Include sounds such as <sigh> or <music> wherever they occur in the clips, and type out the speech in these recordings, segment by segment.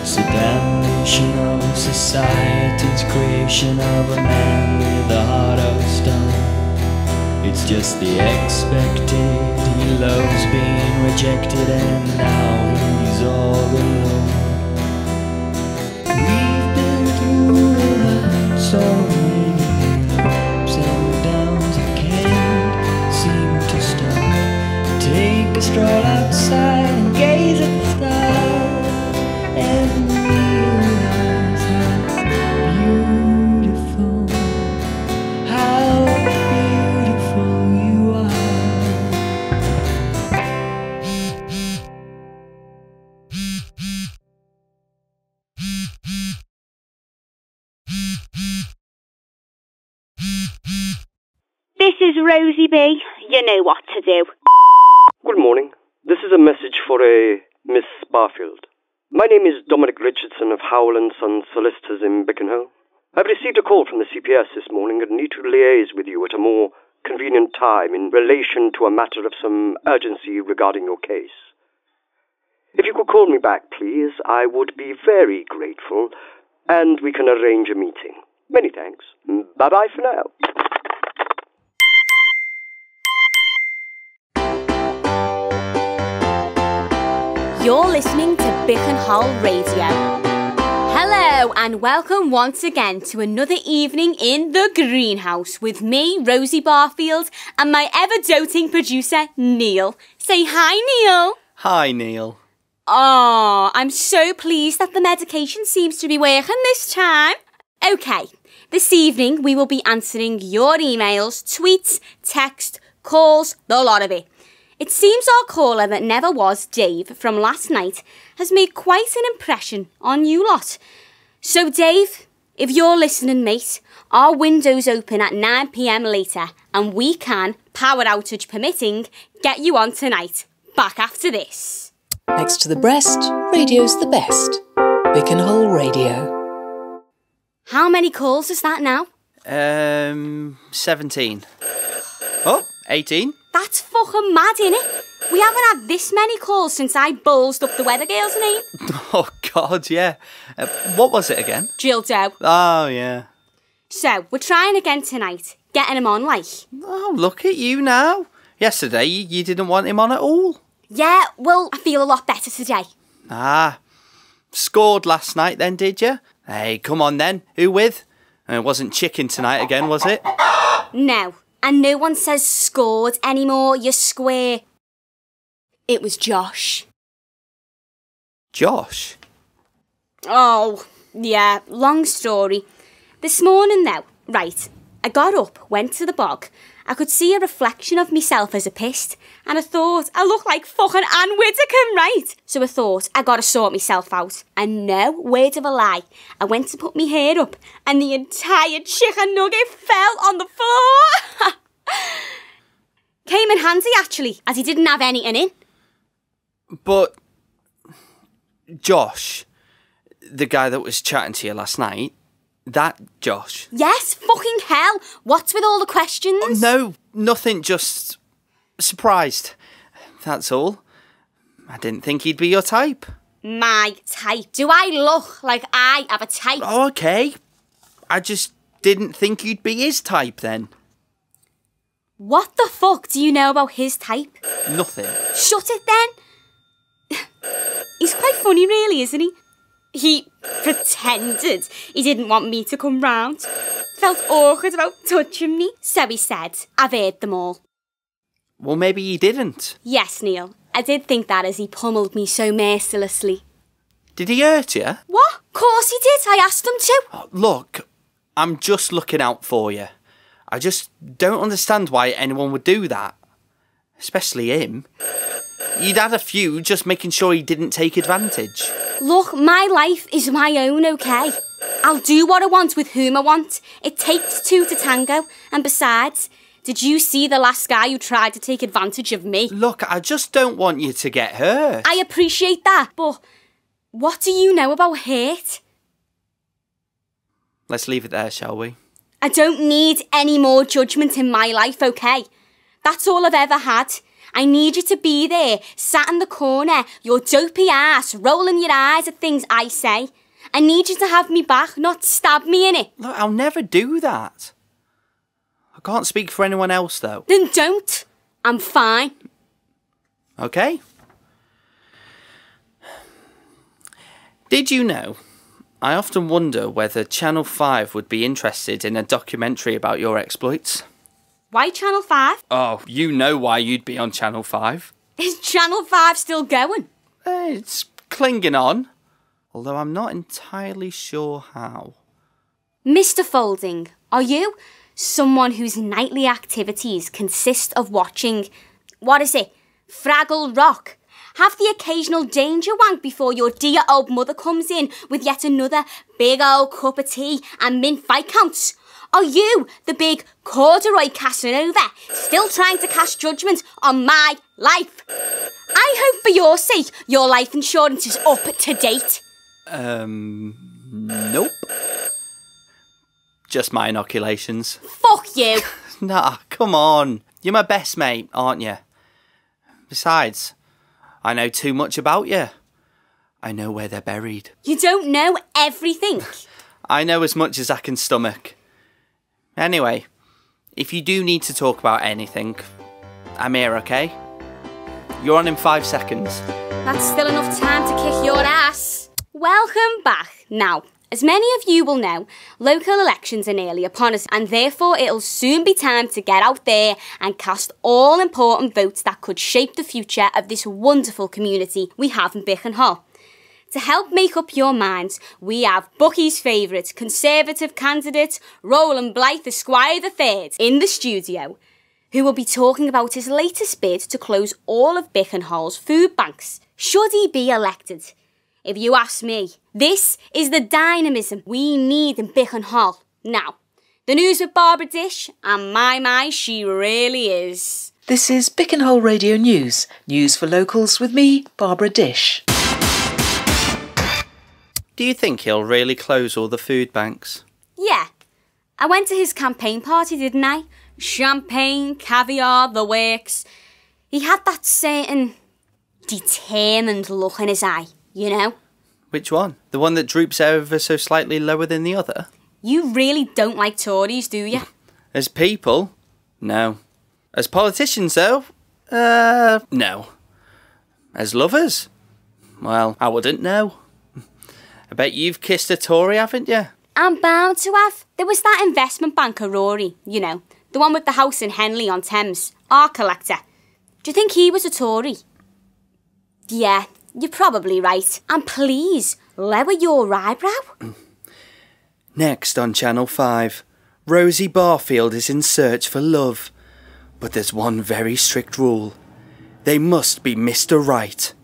It's a damnation of society's creation of a man with a heart of stone. It's just the expected. He loves being rejected, and now he's all alone. We've been through so many ups and downs. Can't seem to stop. Take a stroll Rosie B. You know what to do. Good morning. This is a message for a Miss Barfield. My name is Dominic Richardson of Howell and Sons Solicitors in Bickenhill. I've received a call from the CPS this morning and need to liaise with you at a more convenient time in relation to a matter of some urgency regarding your case. If you could call me back, please, I would be very grateful, and we can arrange a meeting. Many thanks. Bye bye for now. You're listening to Bick and Radio. Hello, and welcome once again to another evening in the greenhouse with me, Rosie Barfield, and my ever doting producer, Neil. Say hi, Neil. Hi, Neil. Oh, I'm so pleased that the medication seems to be working this time. Okay, this evening we will be answering your emails, tweets, text, calls, the lot of it. It seems our caller that never was, Dave, from last night, has made quite an impression on you lot. So, Dave, if you're listening, mate, our window's open at 9pm later, and we can, power outage permitting, get you on tonight. Back after this. Next to the breast, radio's the best. Bickenhole Radio. How many calls is that now? Um, 17. Oh, 18? That's fucking mad, innit? We haven't had this many calls since I ballsed up the weather girl's name. <laughs> Oh, God, yeah. Uh, what was it again? Jill Doe. Oh, yeah. So, we're trying again tonight, getting him on like. Oh, look at you now. Yesterday, you, you didn't want him on at all. Yeah, well, I feel a lot better today. Ah. Scored last night then, did you? Hey, come on then. Who with? Uh, It wasn't chicken tonight again, was it? No, and no one says scored anymore, you square. It was Josh. Josh? Oh, yeah, long story. This morning, though, right, I got up, went to the bog. I could see a reflection of myself as a pissed, and I thought I look like fucking Anne Widdecombe, right? So I thought I gotta sort myself out. And no word of a lie, I went to put my hair up, and the entire chicken nugget fell on the floor. Came in handy actually, as he didn't have anything in. it. But. Josh, the guy that was chatting to you last night, that Josh. Yes, fucking hell. What's with all the questions? Oh, no, nothing, just surprised. That's all. I didn't think he'd be your type. My type. Do I look like I have a type? Oh, okay. I just didn't think you'd be his type then. What the fuck do you know about his type? Nothing. Shut it then. He's quite funny, really, isn't he? He pretended he didn't want me to come round. Felt awkward about touching me, so he said, I've heard them all. Well, maybe he didn't. Yes, Neil, I did think that as he pummelled me so mercilessly. Did he hurt you? What? Course he did, I asked him to. Oh, Look, I'm just looking out for you. I just don't understand why anyone would do that. Especially him. You'd had a few just making sure he didn't take advantage. Look, my life is my own, okay? I'll do what I want with whom I want. It takes two to tango. And besides, did you see the last guy who tried to take advantage of me? Look, I just don't want you to get hurt. I appreciate that, but what do you know about hate? Let's leave it there, shall we? I don't need any more judgment in my life, okay? That's all I've ever had. I need you to be there, sat in the corner, your dopey ass, rolling your eyes at things I say. I need you to have me back, not stab me in it. Look, I'll never do that. I can't speak for anyone else, though. Then don't. I'm fine. Okay? Did you know? I often wonder whether Channel 5 would be interested in a documentary about your exploits. Why Channel 5? Oh, you know why you'd be on Channel 5. Is Channel 5 still going? Eh, It's clinging on, although I'm not entirely sure how. Mr. Folding, are you someone whose nightly activities consist of watching, what is it, Fraggle Rock? Have the occasional danger wank before your dear old mother comes in with yet another big old cup of tea and mint viscounts? Are you the big corduroy Casanova still trying to cast judgment on my life? I hope for your sake your life insurance is up to date. Um, nope. Just my inoculations. Fuck you. <laughs> Nah, come on. You're my best mate, aren't you? Besides, I know too much about you. I know where they're buried. You don't know everything. <laughs> I know as much as I can stomach. Anyway, if you do need to talk about anything, I'm here, okay? You're on in five seconds. That's still enough time to kick your ass. Welcome back. Now, as many of you will know, local elections are nearly upon us, and therefore it'll soon be time to get out there and cast all important votes that could shape the future of this wonderful community we have in Bickenhill. To help make up your minds, we have Bucky's favourite Conservative candidate, Roland Blythe Esquire III, in the studio, who will be talking about his latest bid to close all of Bickenhill's food banks. Should he be elected? If you ask me, this is the dynamism we need in Bickenhill. Now, the news with Barbara Dish, and my my, she really is. This is Bickenhole Radio News. News for locals with me, Barbara Dish. Do you think he'll really close all the food banks? Yeah, I went to his campaign party, didn't I? Champagne, caviar, the works. He had that certain determined look in his eye, you know? Which one? The one that droops ever so slightly lower than the other? You really don't like Tories, do you? <laughs> As people? No. As politicians, though? Uh, no. As lovers? Well, I wouldn't know. <laughs> I bet you've kissed a Tory, haven't you? I'm bound to have. There was that investment banker, Rory, you know, the one with the house in Henley on Thames, our collector. Do you think he was a Tory? Yeah, you're probably right. And please, lower your eyebrow. Next on Channel 5, Rosie Barfield is in search for love. But there's one very strict rule they must be Mr. Right.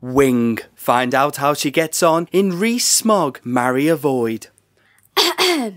Wing. Find out how she gets on in Rees-Mogg, Marry Avoid. <clears throat>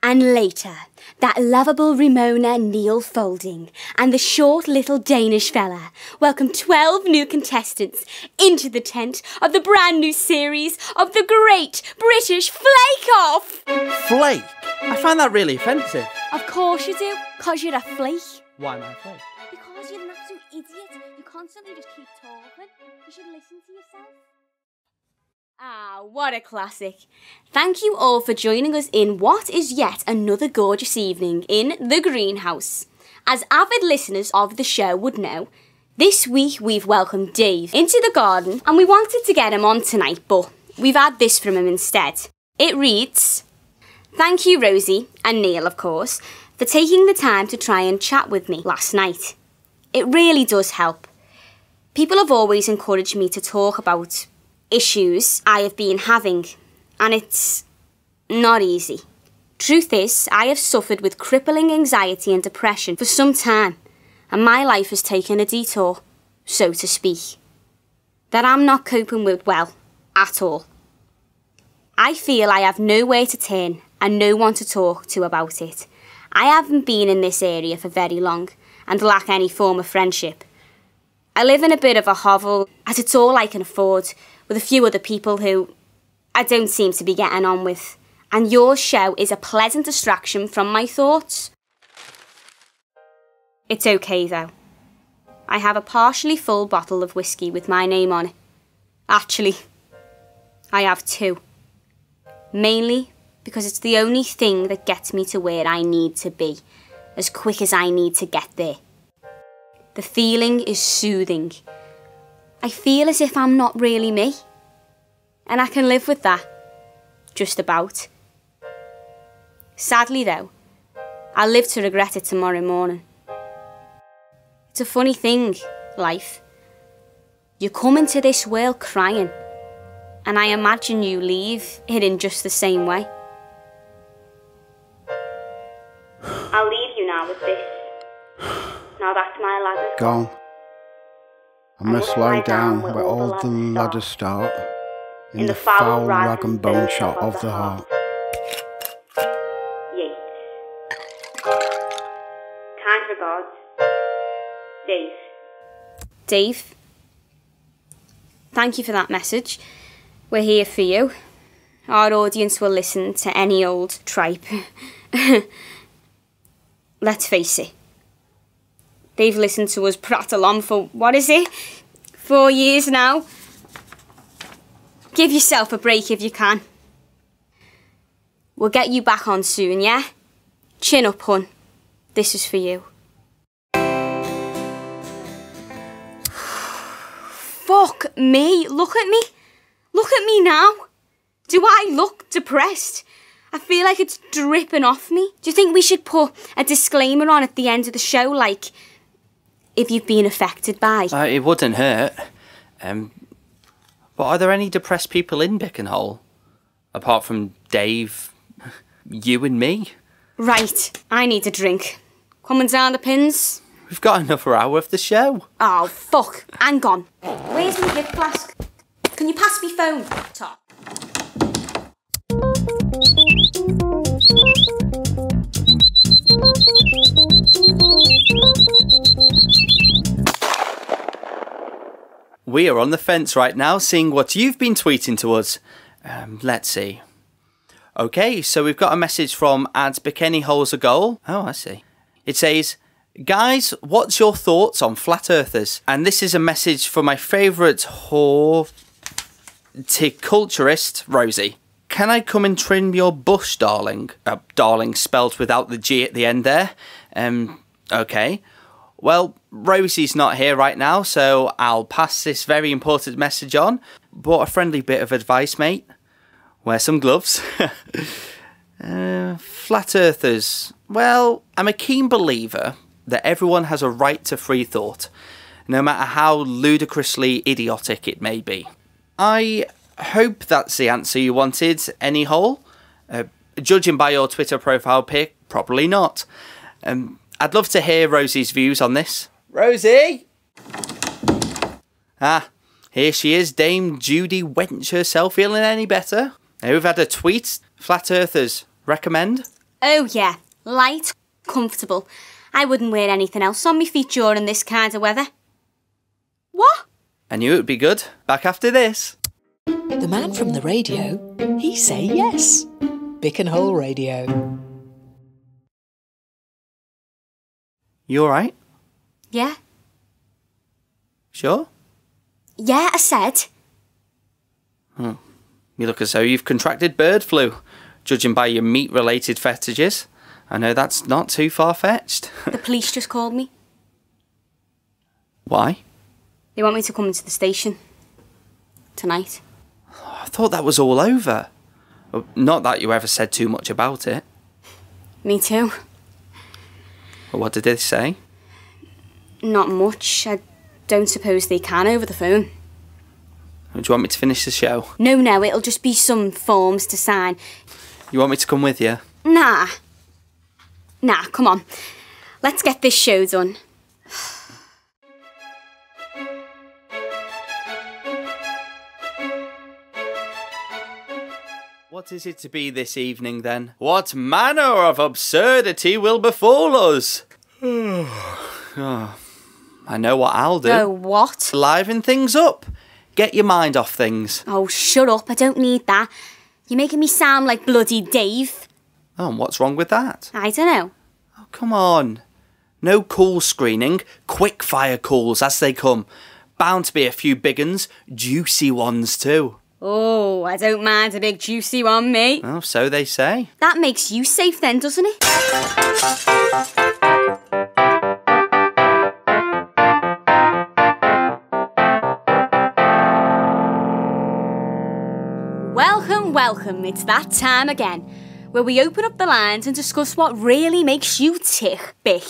And later, that lovable Ramona Neil Folding and the short little Danish fella welcome 12 new contestants into the tent of the brand new series of the Great British Flake Off. Flake? I find that really offensive. Of course you do, cause you're a flake. Why am I flake? Because you're an absolute idiot. You constantly just keep talking. You should listen to yourself. Ah, what a classic. Thank you all for joining us in what is yet another gorgeous evening in the greenhouse. As avid listeners of the show would know, this week we've welcomed Dave into the garden and we wanted to get him on tonight, but we've had this from him instead. It reads Thank you, Rosie, and Neil, of course, for taking the time to try and chat with me last night. It really does help. People have always encouraged me to talk about issues I have been having, and it's not easy. Truth is, I have suffered with crippling anxiety and depression for some time, and my life has taken a detour, so to speak, that I'm not coping with well at all. I feel I have nowhere to turn and no one to talk to about it. I haven't been in this area for very long and lack any form of friendship. I live in a bit of a hovel, as it's all I can afford, with a few other people who I don't seem to be getting on with. And your show is a pleasant distraction from my thoughts. It's okay though. I have a partially full bottle of whiskey with my name on it. Actually, I have two. Mainly because it's the only thing that gets me to where I need to be, as quick as I need to get there. The feeling is soothing. I feel as if I'm not really me. And I can live with that. Just about. Sadly, though, I'll live to regret it tomorrow morning. It's a funny thing, life. You come into this world crying, and I imagine you leave it in just the same way. I'll leave you now with this. Now back to my ladder. Gone. I must lie down where all the ladders start, in the foul rag and bone shot of the heart. Yeats. Kind regards. Dave. Dave, thank you for that message. We're here for you. Our audience will listen to any old tripe. <laughs> Let's face it. They've listened to us prattle on for, what is it? Four years now. Give yourself a break if you can. We'll get you back on soon, yeah? Chin up, hun. This is for you. <sighs> Fuck me. Look at me. Look at me now. Do I look depressed? I feel like it's dripping off me. Do you think we should put a disclaimer on at the end of the show, like, if you've been affected by? Uh, it wouldn't hurt. Um, but are there any depressed people in Bickenhole? Apart from Dave, <laughs> you and me? Right, I need a drink. Coming down the pins? We've got another hour of the show. Oh, fuck. Hang on. Where's my gift flask? Can you pass me phone, Top? We are on the fence right now, seeing what you've been tweeting to us. Um, let's see. Okay, so we've got a message from Ad Bikini Holes a Goal. Oh, I see. It says, Guys, what's your thoughts on flat earthers? And this is a message for my favourite horticulturist, Rosie. Can I come and trim your bush, darling? Uh, darling spelt without the G at the end there. Um, okay. Well, Rosie's not here right now, so I'll pass this very important message on. But a friendly bit of advice, mate. Wear some gloves. <laughs> uh, flat earthers. Well, I'm a keen believer that everyone has a right to free thought, no matter how ludicrously idiotic it may be. I hope that's the answer you wanted, any hole. Uh, judging by your Twitter profile pic, probably not. Um, I'd love to hear Rosie's views on this. Rosie! Ah, here she is, Dame Judy Wench herself feeling any better? Now we've had a tweet. Flat Earthers, recommend? Oh, yeah. Light, comfortable. I wouldn't wear anything else on my feet during this kind of weather. What? I knew it would be good. Back after this. The man from the radio, he say yes. Bickenhole Radio. You alright? Yeah. Sure? Yeah, I said. Hmm. You look as though you've contracted bird flu, judging by your meat related fetishes. I know that's not too far fetched. <laughs> The police just called me. Why? They want me to come into the station. Tonight. I thought that was all over. Not that you ever said too much about it. Me too. But what did they say? Not much. I don't suppose they can over the phone. Do you want me to finish the show? No, no, it'll just be some forms to sign. You want me to come with you? Nah. Nah, come on. Let's get this show done. What is it to be this evening then? What manner of absurdity will befall us? <sighs> Oh, I know what I'll do. Oh, what? Liven things up. Get your mind off things. Oh, shut up. I don't need that. You're making me sound like bloody Dave. Oh, and what's wrong with that? I don't know. Oh, come on. No call screening, quick fire calls as they come. Bound to be a few big uns, juicy ones too. Oh, I don't mind a big juicy one, mate. Oh, so they say. That makes you safe then, doesn't it? Welcome, welcome. It's that time again, where we open up the lines and discuss what really makes you tick, big.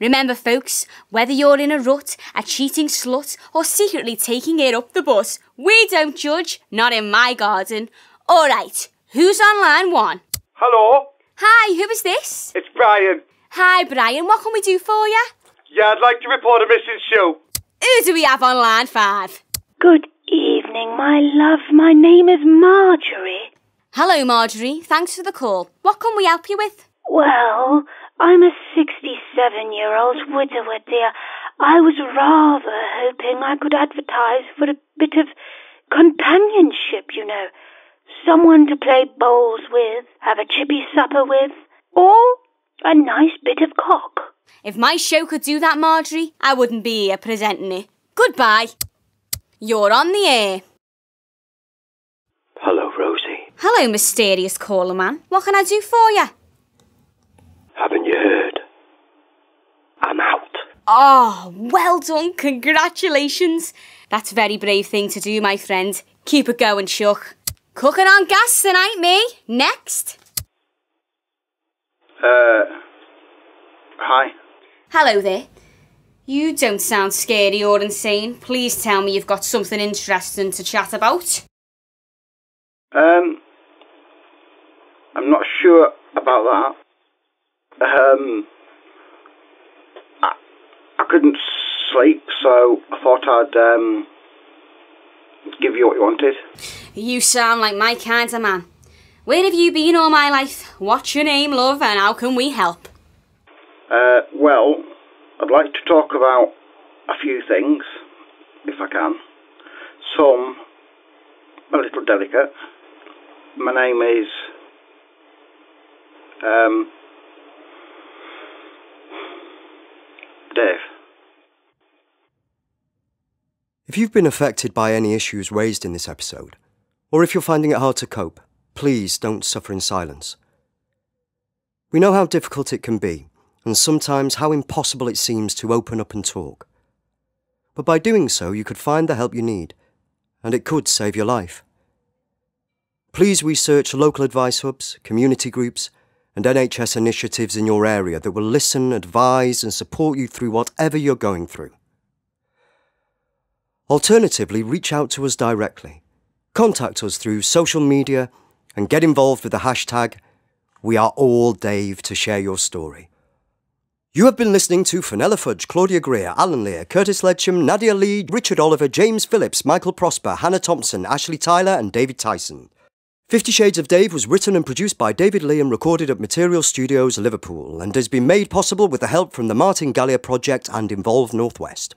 Remember, folks, whether you're in a rut, a cheating slut, or secretly taking it up the bus, we don't judge, not in my garden. All right, who's on line one? Hello, Hi, who is this? it's Brian. Hi, Brian, what can we do for you? Yeah, I'd like to report a missing shoe. Who do we have on line five? Good evening, my love. My name is Marjorie. Hello, Marjorie. Thanks for the call. What can we help you with? Well, I'm a 67 year old widower, dear. I was rather hoping I could advertise for a bit of companionship, you know. Someone to play bowls with, have a chippy supper with, or a nice bit of cock. If my show could do that, Marjorie, I wouldn't be here presenting it. Goodbye. You're on the air. Hello, Rosie. Hello, mysterious caller man. What can I do for you? Haven't you heard? I'm out. Oh, well done. Congratulations. That's a very brave thing to do, my friend. Keep it going, Chuck. Cooking on gas tonight, me. Next. Uh, hi. Hello there. You don't sound scary or insane. Please tell me you've got something interesting to chat about. Um, I'm not sure about that. Um, couldn't sleep, so I thought I'd um give you what you wanted. You sound like my kind of man. Where have you been all my life? What's your name, love, and how can we help? Uh, well, I'd like to talk about a few things, if I can. Some a little delicate. My name is um, Dave. If you've been affected by any issues raised in this episode, or if you're finding it hard to cope, please don't suffer in silence. We know how difficult it can be, and sometimes how impossible it seems to open up and talk. But by doing so, you could find the help you need, and it could save your life. Please research local advice hubs, community groups, and NHS initiatives in your area that will listen, advise, and support you through whatever you're going through. Alternatively, reach out to us directly. Contact us through social media and get involved with the hashtag We Are All Dave to share your story. You have been listening to Fenella Fudge, Claudia Grier, Allan Lear, Curtis Ledsham, Nadya Lee, Richard Oliver, James Phillips, Michael Prosper, Hannah Thompson, Ashley Tyler, and David Tyson. Fifty Shades of Dave was written and produced by David Lee and recorded at Material Studios, Liverpool, and has been made possible with the help from the Martin Gallia Project and Involve Northwest.